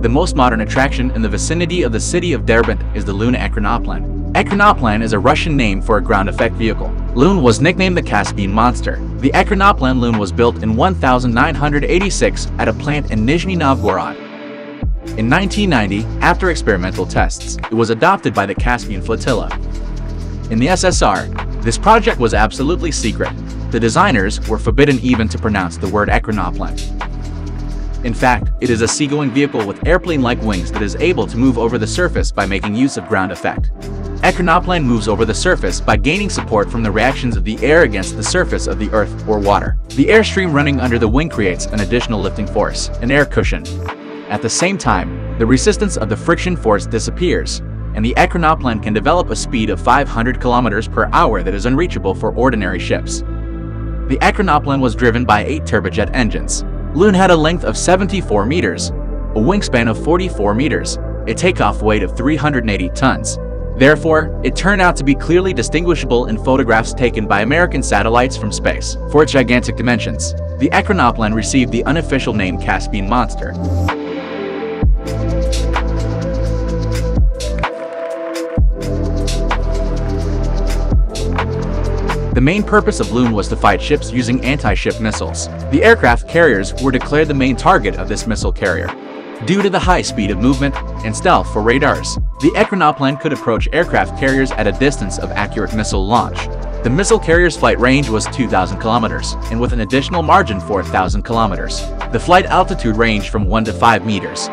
The most modern attraction in the vicinity of the city of Derbent is the Luna Ekranoplan. Ekranoplan is a Russian name for a ground effect vehicle. Lun was nicknamed the Caspian Monster. The Ekranoplan Lun was built in 1986 at a plant in Nizhny Novgorod. In 1990, after experimental tests, it was adopted by the Caspian Flotilla. In the USSR, this project was absolutely secret. The designers were forbidden even to pronounce the word Ekranoplan. In fact, it is a seagoing vehicle with airplane-like wings that is able to move over the surface by making use of ground effect. Ekranoplan moves over the surface by gaining support from the reactions of the air against the surface of the earth or water. The airstream running under the wing creates an additional lifting force, an air cushion. At the same time, the resistance of the friction force disappears, and the Ekranoplan can develop a speed of 500 kilometers per hour that is unreachable for ordinary ships. The Ekranoplan was driven by eight turbojet engines, Lun had a length of 74 meters, a wingspan of 44 meters, a takeoff weight of 380 tons. Therefore, it turned out to be clearly distinguishable in photographs taken by American satellites from space. For its gigantic dimensions, the Ekranoplan received the unofficial name Caspian Monster. The main purpose of Lun was to fight ships using anti-ship missiles. The aircraft carriers were declared the main target of this missile carrier. Due to the high speed of movement and stealth for radars, the Ekranoplan could approach aircraft carriers at a distance of accurate missile launch. The missile carrier's flight range was 2,000 kilometers, and with an additional margin for 1,000 kilometers. The flight altitude ranged from 1 to 5 meters,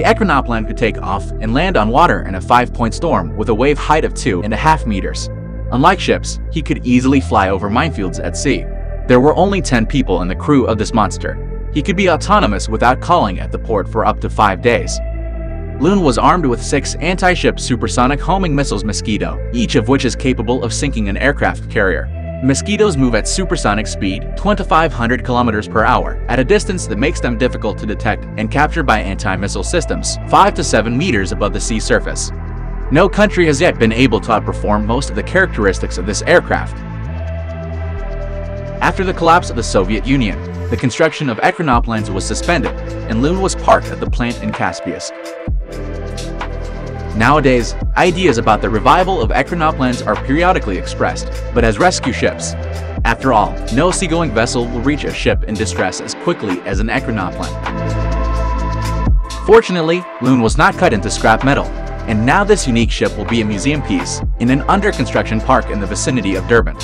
The Ekranoplan could take off and land on water in a 5-point storm with a wave height of 2.5 meters. Unlike ships, he could easily fly over minefields at sea. There were only 10 people in the crew of this monster. He could be autonomous without calling at the port for up to 5 days. Lun was armed with six anti-ship supersonic homing missiles Mosquito, each of which is capable of sinking an aircraft carrier. Mosquitoes move at supersonic speed, 2500 km per hour, at a distance that makes them difficult to detect and capture by anti-missile systems, 5 to 7 meters above the sea surface. No country has yet been able to outperform most of the characteristics of this aircraft. After the collapse of the Soviet Union, the construction of Ekranoplans was suspended, and Lun was parked at the plant in Kaspiysk. Nowadays, ideas about the revival of Ekranoplans are periodically expressed, but as rescue ships. After all, no seagoing vessel will reach a ship in distress as quickly as an Ekranoplan. Fortunately, Lun was not cut into scrap metal, and now this unique ship will be a museum piece in an under construction park in the vicinity of Derbent.